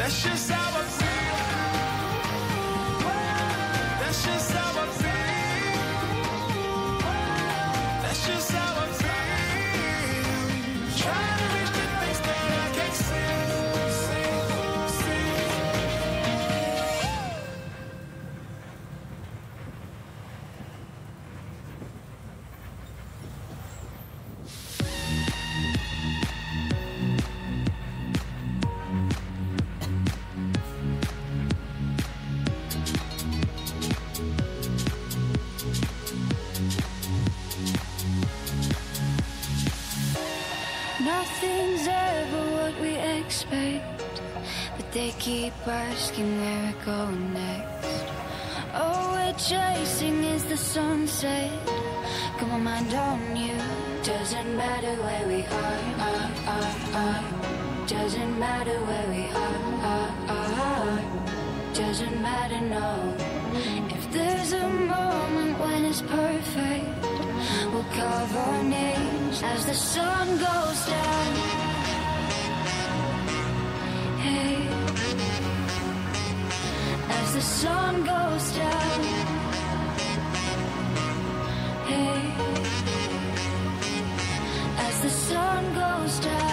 That's just how I feel. Nothing's ever what we expect, but they keep asking where we're going next. All we're chasing is the sunset. Got my mind on you. Doesn't matter where we are, are, are, are. Doesn't matter where we are, are, are. Doesn't matter, no. If there's a moment when it's perfect, we'll carve our names as the sun goes down. Hey, as the sun goes down. Hey, as the sun goes down.